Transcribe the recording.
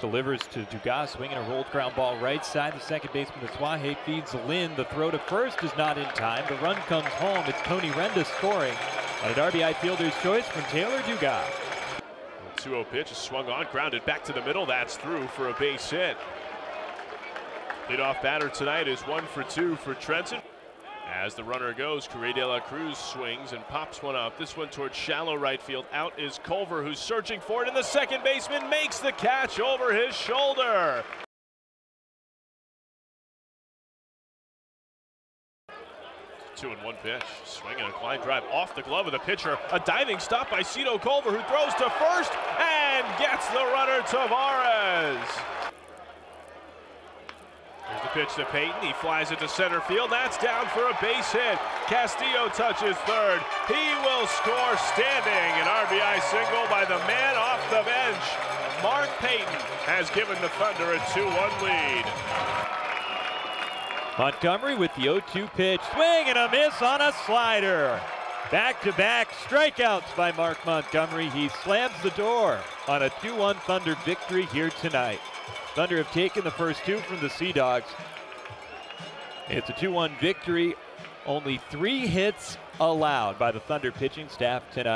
delivers to Dugas, swinging a rolled ground ball right side. The second baseman, Suaje, feeds Lynn. The throw to first is not in time. The run comes home. It's Tony Renda scoring on an RBI fielder's choice from Taylor Dugas. 2-0 pitch is swung on, grounded back to the middle. That's through for a base hit. Leadoff batter tonight is one for two for Trenton. As the runner goes, Correa de la Cruz swings and pops one up. This one towards shallow right field. Out is Culver, who's searching for it, and the second baseman makes the catch over his shoulder. Two and one pitch. Swinging a line drive off the glove of the pitcher. A diving stop by Cito Culver, who throws to first and gets the runner Tavarez. Pitch to Payton. He flies it to center field. That's down for a base hit. Castillo touches third. He will score standing. An RBI single by the man off the bench. Mark Payton has given the Thunder a 2-1 lead. Montgomery with the 0-2 pitch. Swing and a miss on a slider. Back-to-back strikeouts by Mark Montgomery. He slams the door on a 2-1 Thunder victory here tonight. Thunder have taken the first two from the Sea Dogs. It's a 2-1 victory. Only three hits allowed by the Thunder pitching staff tonight.